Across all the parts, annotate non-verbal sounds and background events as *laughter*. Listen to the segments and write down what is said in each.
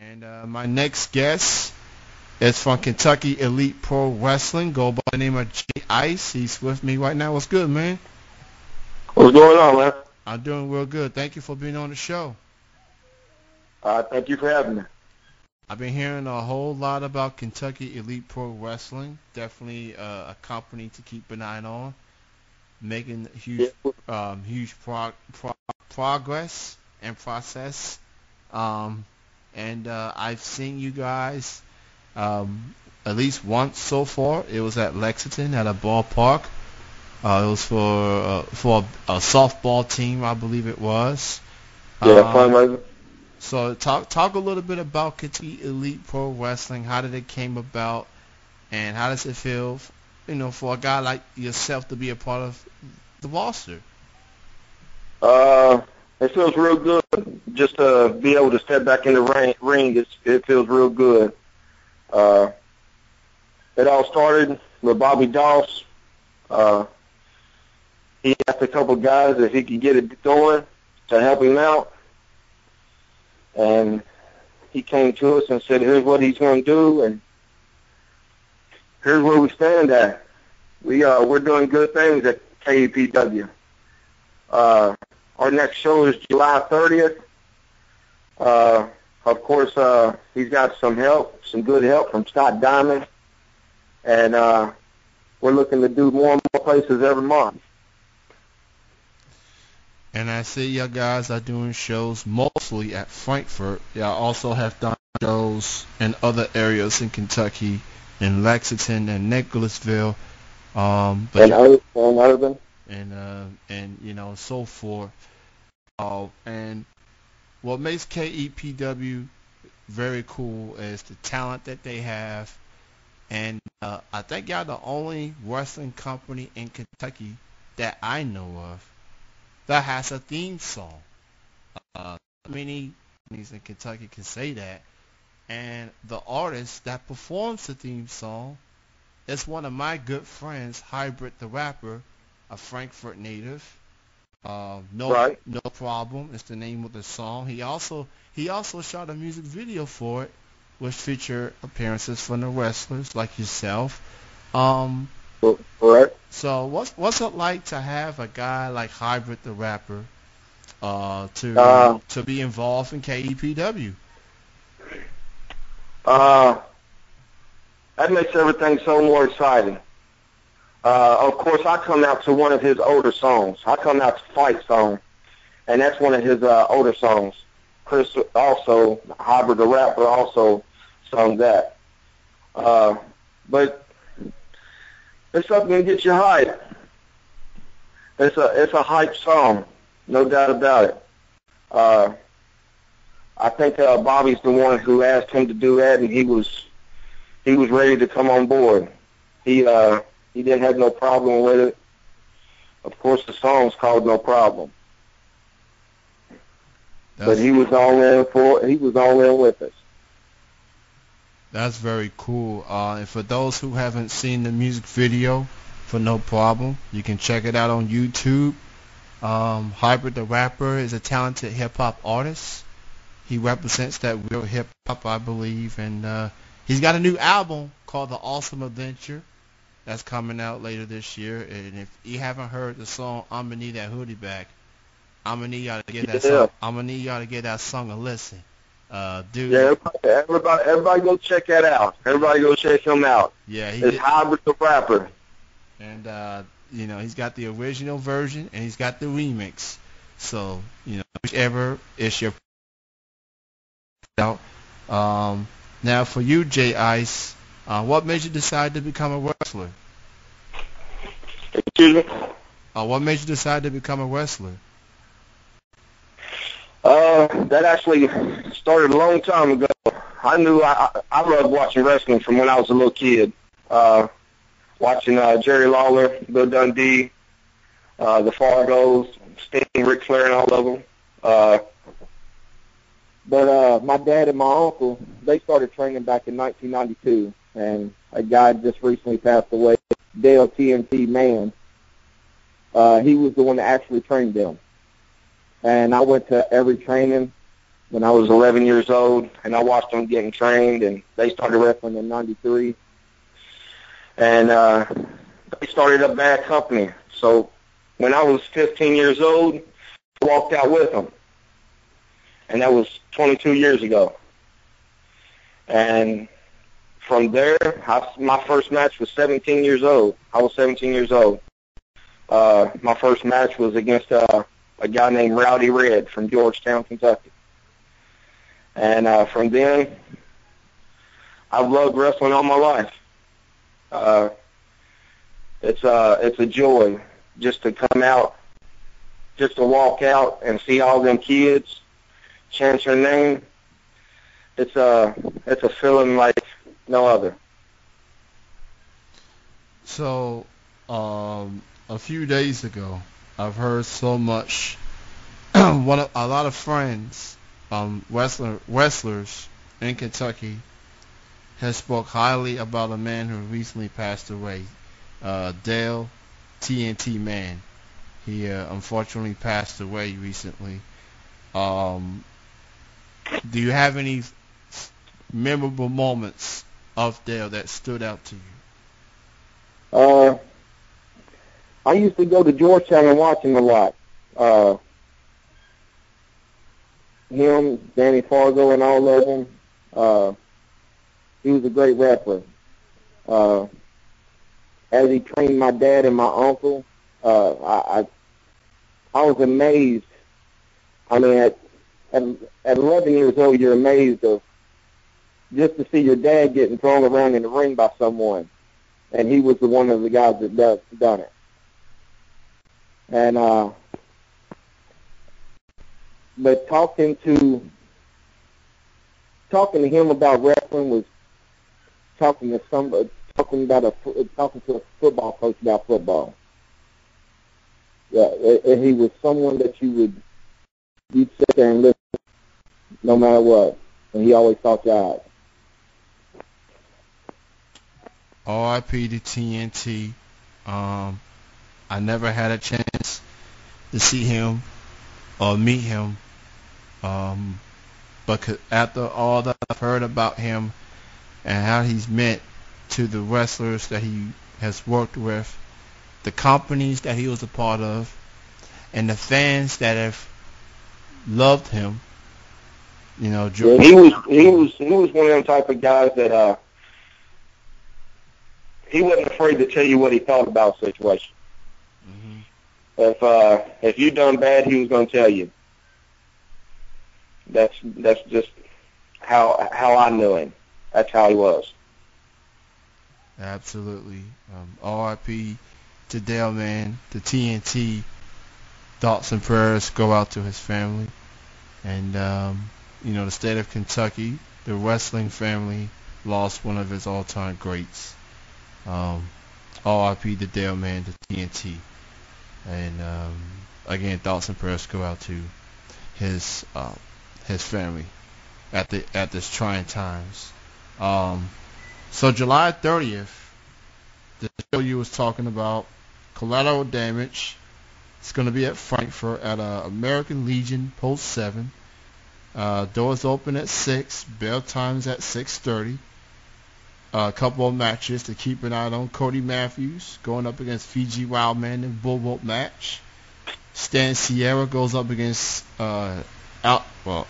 And uh, my next guest is from Kentucky Elite Pro Wrestling. Go by the name of J-Ice. He's with me right now. What's good, man? What's going on, man? I'm doing real good. Thank you for being on the show. Uh, thank you for having me. I've been hearing a whole lot about Kentucky Elite Pro Wrestling. Definitely uh, a company to keep an eye on, making huge, um, huge pro- pro- progress and process. Um, and uh, I've seen you guys um, at least once so far. It was at Lexington at a ballpark. Uh, it was for uh, for a, a softball team, I believe it was. Yeah, Um, so talk talk a little bit about Kentucky Elite Pro Wrestling. How did it came about, and how does it feel, you know, for a guy like yourself to be a part of the roster? Uh, it feels real good just to be able to step back in the ring. it's, it feels real good. Uh, it all started with Bobby Doss. Uh, he asked a couple guys if he could get it going to help him out. And he came to us and said, here's what he's going to do, and here's where we stand at. We, uh, we're doing good things at KEPW. Uh, our next show is July 30th. Uh, of course, uh, he's got some help, some good help from Scott Diamond, and uh, we're looking to do more and more places every month. And I see you guys are doing shows mostly at Frankfort. Y'all also have done shows in other areas in Kentucky, in Lexington and Nicholasville, um, but and Urban, and uh, and you know so forth. Uh, and what makes KEPW very cool is the talent that they have, and uh, I think y'all the only wrestling company in Kentucky that I know of that has a theme song. Uh, many companies in Kentucky can say that, and the artist that performs the theme song is one of my good friends, Hybrid the rapper, a Frankfort native. Uh, no, Right. no problem. It's the name of the song. He also he also shot a music video for it, which featured appearances from the wrestlers like yourself. Um, correct? so what's what's it like to have a guy like Hybrid the rapper uh, to Uh, to be involved in KEPW? Uh, that makes everything so more exciting. Uh, of course, I come out to one of his older songs. I come out to Fight Song, and that's one of his uh, older songs. Chris also, Hybrid the rapper, also sung that. Uh, but it's something to get you hyped. It's a it's a hype song, no doubt about it. Uh, I think uh, Bobby's the one who asked him to do that, and he was he was ready to come on board. He uh, he didn't have no problem with it. Of course, the song's called "No Problem," but he was all in for he was all in with us. that's very cool. Uh, and for those who haven't seen the music video for No Problem, you can check it out on YouTube. Um, Hybrid the rapper is a talented hip hop artist. He represents that real hip hop, I believe, and uh, he's got a new album called The Awesome Adventure that's coming out later this year. And if you haven't heard the song "I'm gonna need that hoodie back," I'm gonna need y'all to get that Yeah. song. I'm gonna need y'all to get that song a listen. Uh, dude, Yeah, everybody, everybody, everybody go check that out. Everybody go check him out. yeah, he It's Hybrid the rapper. and uh, you know he's got the original version and he's got the remix. So you know whichever is your out. Um, now for you, J-Ice, uh, what made you decide to become a wrestler? Excuse me. Uh, what made you decide to become a wrestler? Uh, that actually started a long time ago. I knew I I loved watching wrestling from when I was a little kid. Uh, watching uh, Jerry Lawler, Bill Dundee, uh, the Fargos, Sting, Ric Flair, and all of them. Uh, but uh, my dad and my uncle, they started training back in 1992, and a guy just recently passed away, Dale TNT Man. Uh, he was the one that actually trained them and I went to every training when I was 11 years old, and I watched them getting trained, and they started wrestling in '93, and uh, they started a bad company. So when I was 15 years old, I walked out with them, and that was 22 years ago. And from there, I, my first match was 17 years old. I was 17 years old. Uh, my first match was against uh, a guy named Rowdy Red from Georgetown, Kentucky. And uh, from then, I've loved wrestling all my life. Uh, it's uh, it's a joy just to come out, just to walk out and see all them kids chant your name. It's a it's a feeling like no other. So, um, a few days ago, I've heard so much. *clears throat* one of, a lot of friends um, wrestler, wrestlers in Kentucky has spoke highly about a man who recently passed away, uh, Dale TNT Man. He uh, unfortunately passed away recently. Um, do you have any memorable moments of Dale that stood out to you? Uh, I used to go to Georgetown and watch him a lot. Uh, him, Danny Fargo, and all of them. Uh, he was a great wrestler. Uh, as he trained my dad and my uncle, uh, I, I I was amazed. I mean, at, at at 11 years old, you're amazed of just to see your dad getting thrown around in the ring by someone, and he was the one of the guys that does, done it. And uh, but talking to talking to him about wrestling was talking to some talking about a talking to a football coach about football. Yeah, and he was someone that you would you'd sit there and listen no matter what, and he always talked out. R.I.P. to TNT. Um, I never had a chance to see him or meet him um, but after all that I've heard about him and how he's meant to the wrestlers that he has worked with, the companies that he was a part of, and the fans that have loved him, you know, yeah, he was he was he was one of them type of guys that uh he wasn't afraid to tell you what he thought about a situation. Mm-hmm. If uh if you done bad, he was going to tell you that's that's just how how I knew him. That's how he was. Absolutely. Um, R.I.P. to Dale, man. The TNT thoughts and prayers go out to his family, and um, you know the state of Kentucky, the wrestling family lost one of his all-time greats. Um, R.I.P. to Dale, man. The TNT, and um, again, thoughts and prayers go out to his uh, his family at the at this trying times. Um, so July 30th, the show you was talking about, collateral damage. It's going to be at Frankfort at uh, American Legion Post 7. Uh, doors open at 6. Bell times at 6.30. A couple of matches to keep an eye on. Cody Matthews going up against Fiji Wildman in Bull Rope match. Stan Sierra goes up against uh, out. Well,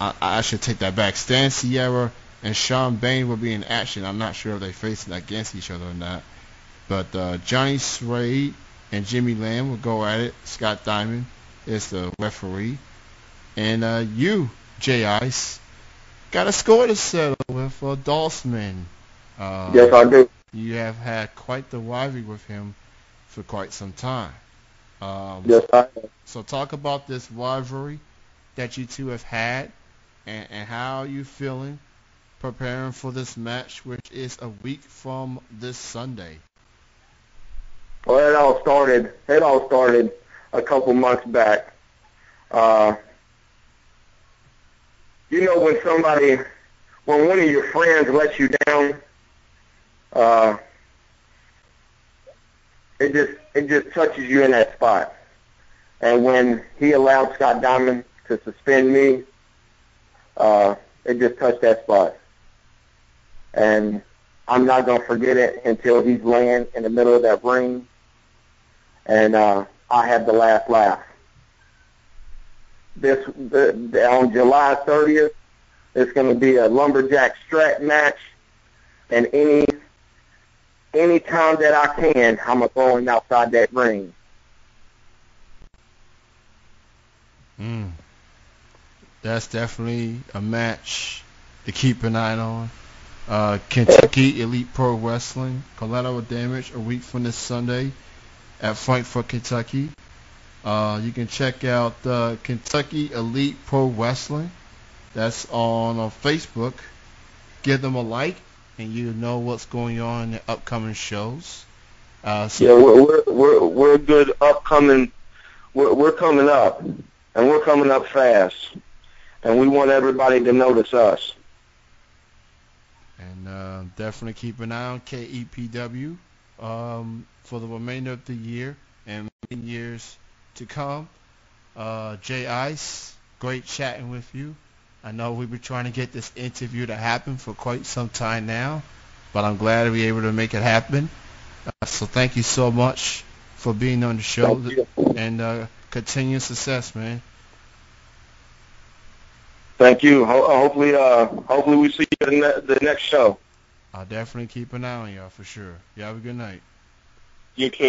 I, I should take that back. Stan Sierra and Sean Bain will be in action. I'm not sure if they're facing against each other or not. But uh, Johnny Suede and Jimmy Lamb will go at it. Scott Diamond is the referee. And uh, you, J-Ice, got a score to settle with uh, Dossman. Uh, yes, I do. You have had quite the rivalry with him for quite some time. Um, yes, I have. So talk about this rivalry that you two have had and, and how are you feeling preparing for this match, which is a week from this Sunday? Well, it all started. It all started a couple months back. Uh, you know when somebody, when one of your friends lets you down, uh, it just it just touches you in that spot. And when he allowed Scott Diamond to suspend me, uh, it just touched that spot. And I'm not to forget it until he's laying in the middle of that ring. And uh, I had the last laugh. This the, on July 30th, it's to be a lumberjack strap match, and any any time that I can, I'm throw him outside that ring. Mm. That's definitely a match to keep an eye on. Uh, Kentucky Elite Pro Wrestling, collateral damage a week from this Sunday at Frankfort, Kentucky. Uh, you can check out uh, Kentucky Elite Pro Wrestling. That's on, on Facebook. Give them a like, and you know what's going on in the upcoming shows. Uh, so yeah, we're, we're we're we're good upcoming. We're we're coming up, and we're coming up fast, and we want everybody to notice us. And uh, definitely keep an eye on KEPW um, for the remainder of the year and years to come. Uh, J-Ice, great chatting with you. I know we've been trying to get this interview to happen for quite some time now, but I'm glad to be able to make it happen. Uh, so thank you so much for being on the show and uh, continued success, man. Thank you. Ho- hopefully, uh, hopefully we see you in the next show. I'll definitely keep an eye on y'all for sure. Y'all have a good night. You too.